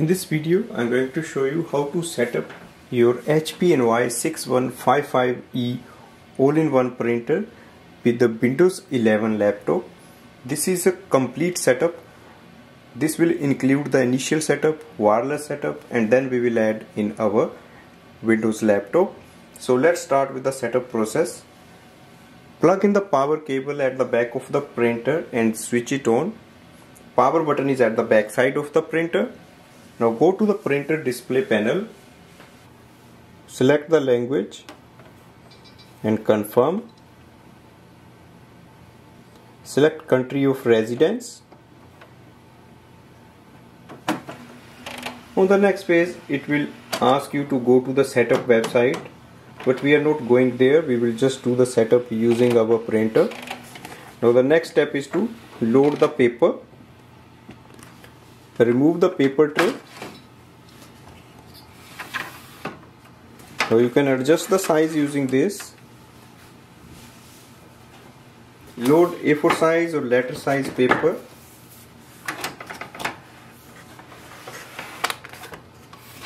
In this video I'm going to show you how to set up your HP Envy 6155E all-in-one printer with the Windows 11 laptop. This is a complete setup. This will include the initial setup, wireless setup and then we will add in our Windows laptop. So let's start with the setup process. Plug in the power cable at the back of the printer and switch it on. Power button is at the back side of the printer now go to the printer display panel, select the language and confirm. Select country of residence. On the next page it will ask you to go to the setup website but we are not going there. We will just do the setup using our printer. Now the next step is to load the paper. Remove the paper tray so you can adjust the size using this. Load A4 size or letter size paper.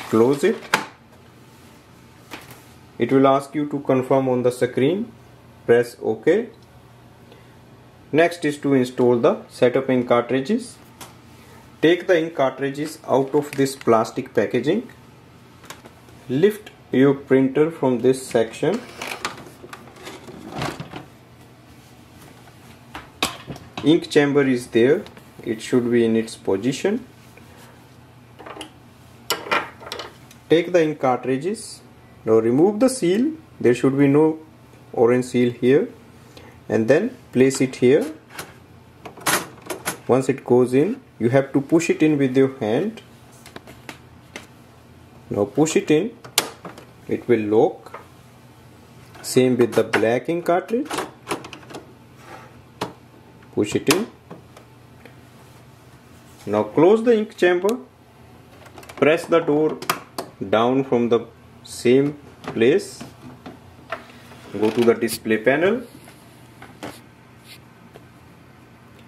Close it. It will ask you to confirm on the screen. Press ok. Next is to install the setup ink cartridges. Take the ink cartridges out of this plastic packaging. Lift your printer from this section. Ink chamber is there. It should be in its position. Take the ink cartridges. Now remove the seal. There should be no orange seal here. And then place it here. Once it goes in, you have to push it in with your hand now push it in it will lock same with the black ink cartridge. Push it in. Now close the ink chamber. Press the door down from the same place. Go to the display panel.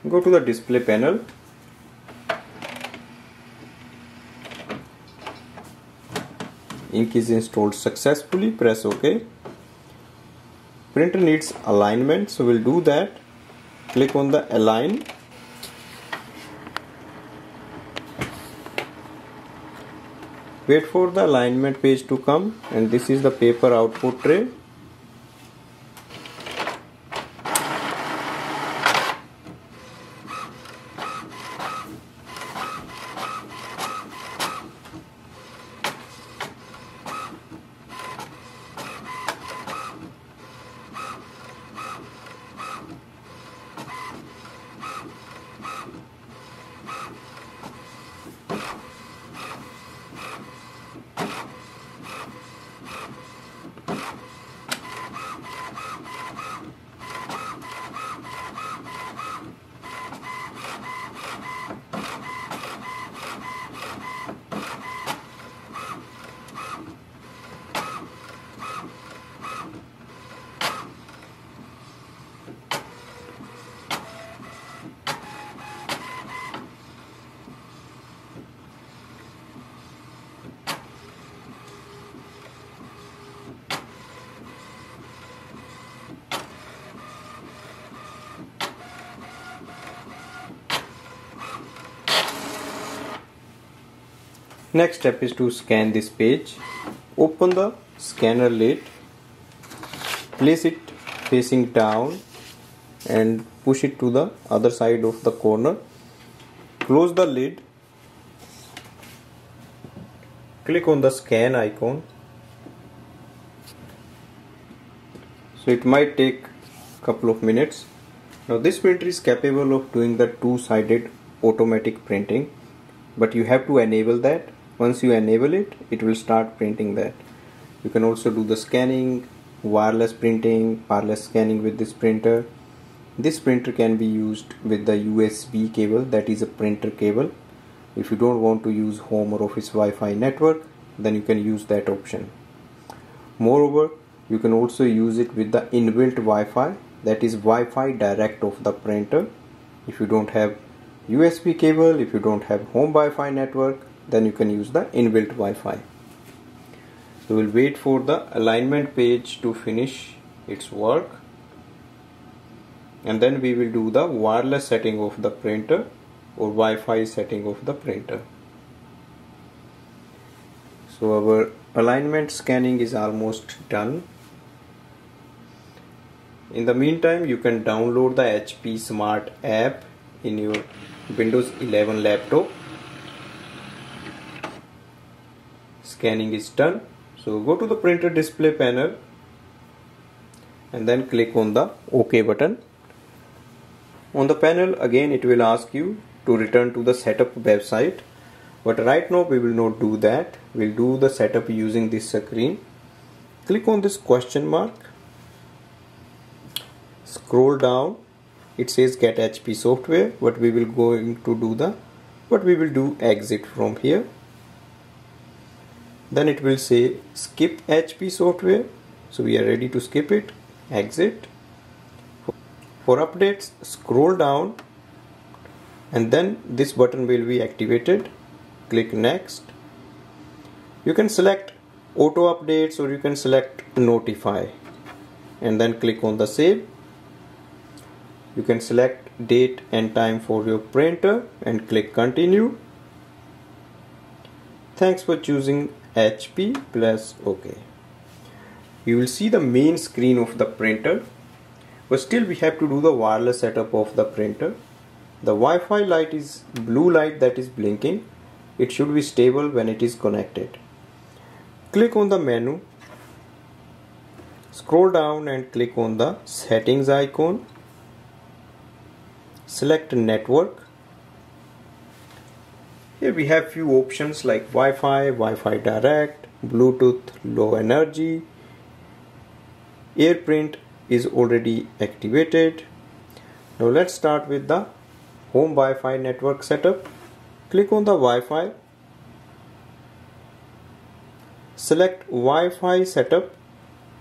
Go to the display panel ink is installed successfully press ok. Printer needs alignment so we'll do that. Click on the align. Wait for the alignment page to come and this is the paper output tray Next step is to scan this page. Open the scanner lid. Place it facing down and push it to the other side of the corner. Close the lid. Click on the scan icon. So it might take a couple of minutes. Now this printer is capable of doing the two-sided automatic printing but you have to enable that once you enable it it will start printing that you can also do the scanning wireless printing wireless scanning with this printer. This printer can be used with the USB cable that is a printer cable. If you don't want to use home or office Wi-Fi network then you can use that option. Moreover you can also use it with the inbuilt Wi-Fi that is Wi-Fi direct of the printer. If you don't have USB cable if you don't have home Wi-Fi network then you can use the inbuilt Wi-Fi. So we'll wait for the alignment page to finish its work. And then we will do the wireless setting of the printer or Wi-Fi setting of the printer. So our alignment scanning is almost done. In the meantime you can download the HP Smart app in your Windows 11 laptop scanning is done. So go to the printer display panel and then click on the OK button. On the panel again it will ask you to return to the setup website. But right now we will not do that. We'll do the setup using this screen. Click on this question mark. Scroll down. It says get HP software but we will going to do the but we will do exit from here then it will say skip HP software. So we are ready to skip it. Exit. For updates scroll down. And then this button will be activated. Click next. You can select auto updates or you can select notify. And then click on the save. You can select date and time for your printer and click continue. Thanks for choosing HP plus OK you will see the main screen of the printer but still we have to do the wireless setup of the printer. The Wi-Fi light is blue light that is blinking. It should be stable when it is connected. Click on the menu. Scroll down and click on the settings icon. Select network here we have few options like Wi-Fi, Wi-Fi direct, Bluetooth low energy, AirPrint is already activated. Now let's start with the home Wi-Fi network setup. Click on the Wi-Fi. Select Wi-Fi setup,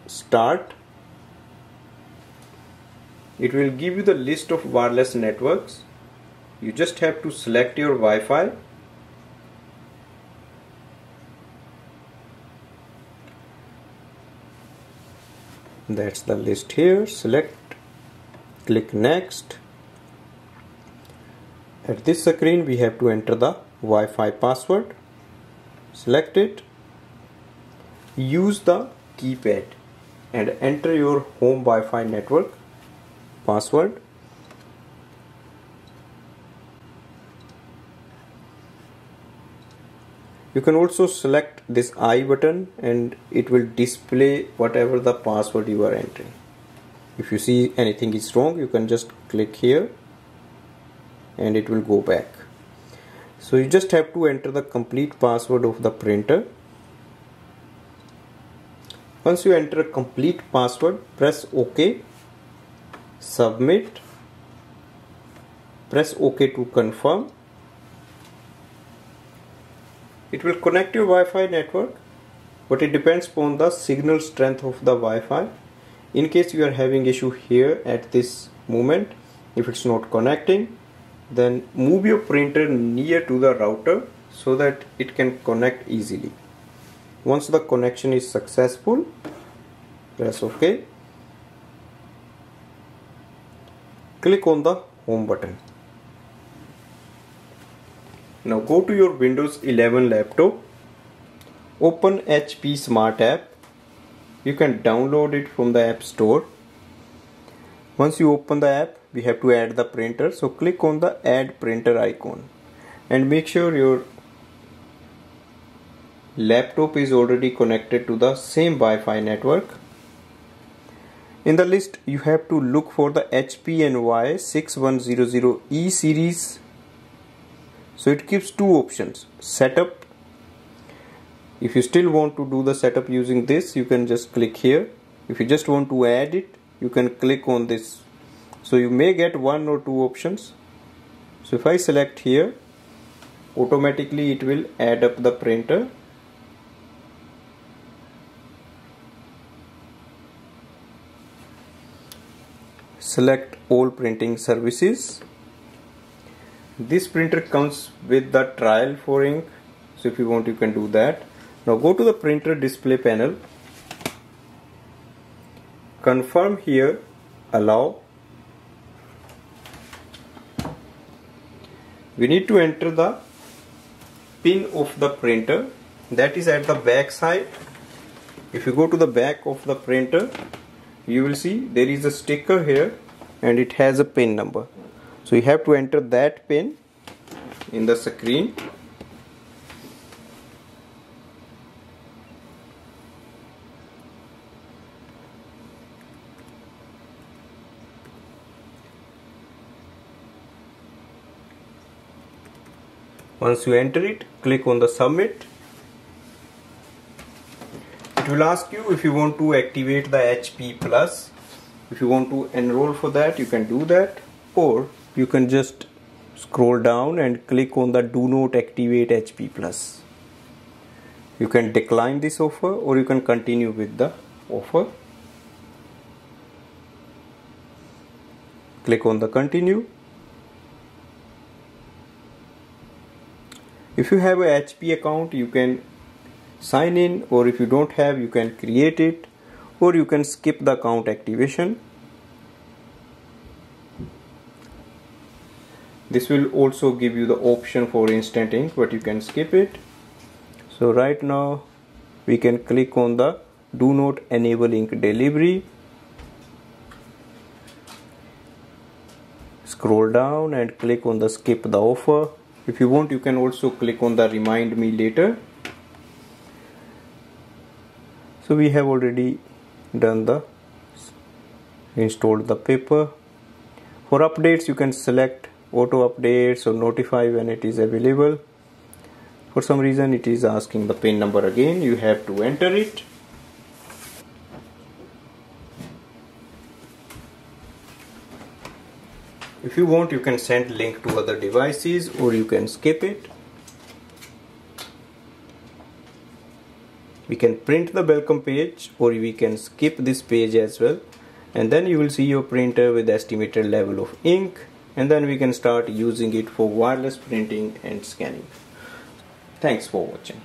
start. It will give you the list of wireless networks. You just have to select your Wi-Fi that's the list here. Select. Click next. At this screen we have to enter the Wi-Fi password. Select it. Use the keypad and enter your home Wi-Fi network password. You can also select this I button and it will display whatever the password you are entering. If you see anything is wrong you can just click here and it will go back. So you just have to enter the complete password of the printer. Once you enter a complete password press ok submit press ok to confirm it will connect your Wi-Fi network but it depends upon the signal strength of the Wi-Fi. In case you are having issue here at this moment if it's not connecting then move your printer near to the router so that it can connect easily. Once the connection is successful press ok. Click on the home button now go to your Windows 11 laptop. Open HP Smart app. You can download it from the App Store. Once you open the app, we have to add the printer. So click on the add printer icon and make sure your laptop is already connected to the same Wi-Fi network. In the list, you have to look for the HP Envy 6100E series so it gives two options. Setup. If you still want to do the setup using this you can just click here. If you just want to add it you can click on this. So you may get one or two options. So if I select here automatically it will add up the printer. Select all printing services this printer comes with the trial for ink so if you want you can do that. Now go to the printer display panel. Confirm here allow. We need to enter the pin of the printer. That is at the back side. If you go to the back of the printer you will see there is a sticker here and it has a pin number so you have to enter that pin in the screen. Once you enter it click on the submit. It will ask you if you want to activate the HP plus. If you want to enroll for that you can do that. Or you can just scroll down and click on the do not activate HP plus. You can decline this offer or you can continue with the offer. Click on the continue. If you have a HP account you can sign in or if you don't have you can create it or you can skip the account activation this will also give you the option for instant ink but you can skip it. So right now we can click on the do not enable ink delivery. Scroll down and click on the skip the offer. If you want you can also click on the remind me later. So we have already done the installed the paper. For updates you can select auto updates or notify when it is available. For some reason it is asking the pin number again. You have to enter it. If you want you can send link to other devices or you can skip it. We can print the welcome page or we can skip this page as well. And then you will see your printer with estimated level of ink and then we can start using it for wireless printing and scanning. Thanks for watching